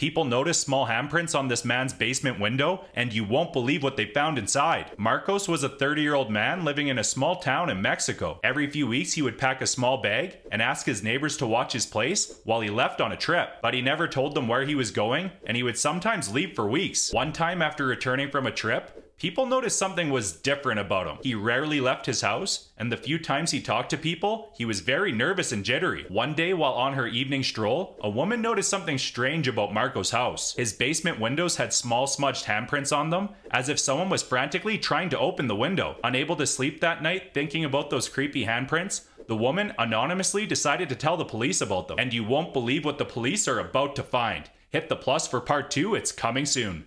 People noticed small handprints on this man's basement window, and you won't believe what they found inside. Marcos was a 30 year old man living in a small town in Mexico. Every few weeks, he would pack a small bag and ask his neighbors to watch his place while he left on a trip. But he never told them where he was going, and he would sometimes leave for weeks. One time, after returning from a trip, People noticed something was different about him. He rarely left his house, and the few times he talked to people, he was very nervous and jittery. One day, while on her evening stroll, a woman noticed something strange about Marco's house. His basement windows had small smudged handprints on them, as if someone was frantically trying to open the window. Unable to sleep that night, thinking about those creepy handprints, the woman anonymously decided to tell the police about them. And you won't believe what the police are about to find. Hit the plus for part two, it's coming soon.